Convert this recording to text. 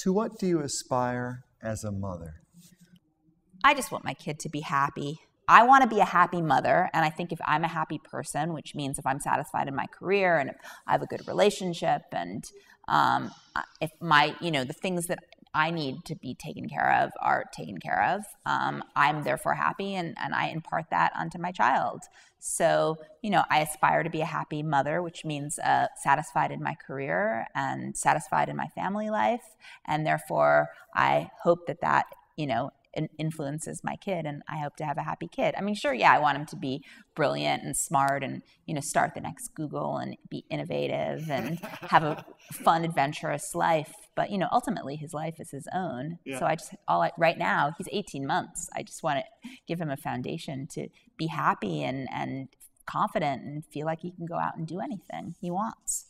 To what do you aspire as a mother? I just want my kid to be happy. I want to be a happy mother. And I think if I'm a happy person, which means if I'm satisfied in my career and if I have a good relationship and um, if my, you know, the things that I need to be taken care of are taken care of. Um, I'm therefore happy, and, and I impart that onto my child. So, you know, I aspire to be a happy mother, which means uh, satisfied in my career and satisfied in my family life. And therefore, I hope that that, you know, influences my kid and I hope to have a happy kid. I mean, sure, yeah, I want him to be brilliant and smart and, you know, start the next Google and be innovative and have a fun, adventurous life. But, you know, ultimately his life is his own. Yeah. So I just, all I, right now, he's 18 months. I just want to give him a foundation to be happy and, and confident and feel like he can go out and do anything he wants.